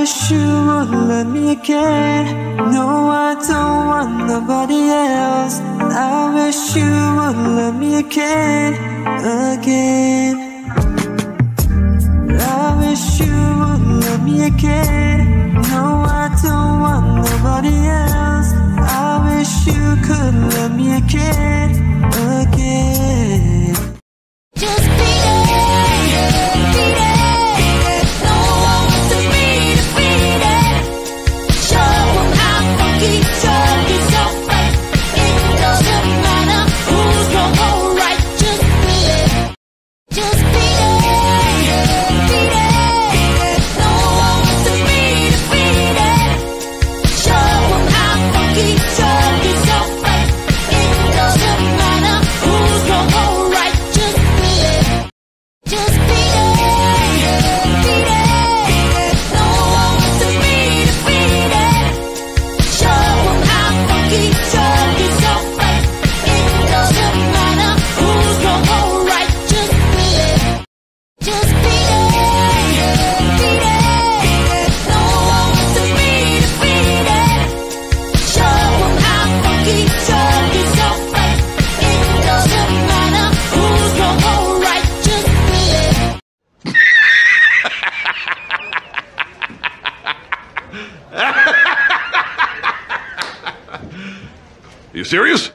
wish you would let me again. No, I don't want nobody else. I wish you would let me again, again. You serious?